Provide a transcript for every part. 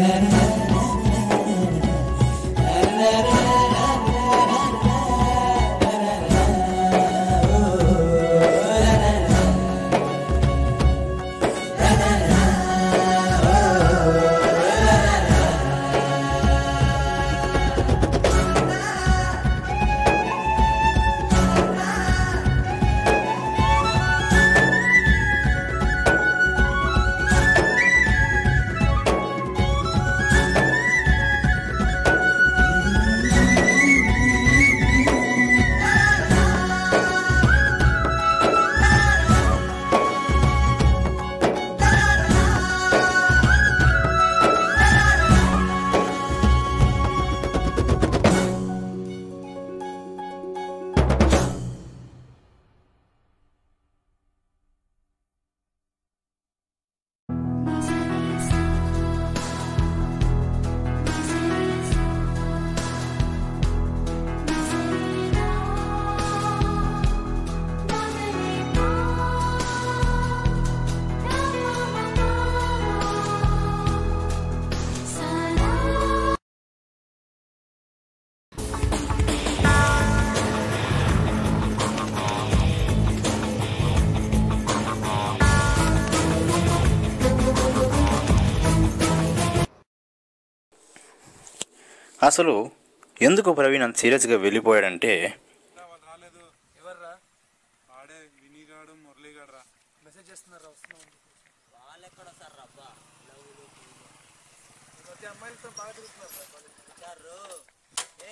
that.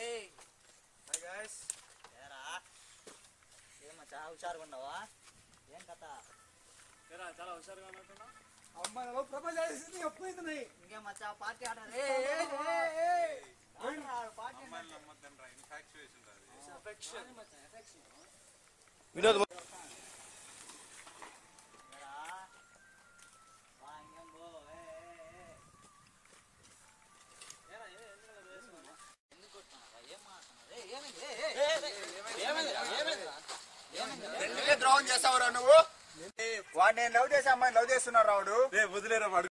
ఏయ్ hi guys ఏరా ఏమో చాలా హుషారుగా ఉండవా ఏం కథ చాలా హుషారుగా ఉన్నట్టున్నా అమ్మాయి ఒప్పుకుంది ఇంకేం మచ్చా పార్టీ ఆడారు వినోద్ ద్రోహం చేస్తావురా నువ్వు వాడు నేను లవ్ చేసే అమ్మాయిని లవ్ చేస్తున్నావు రావుడు వదిలేరా వాడు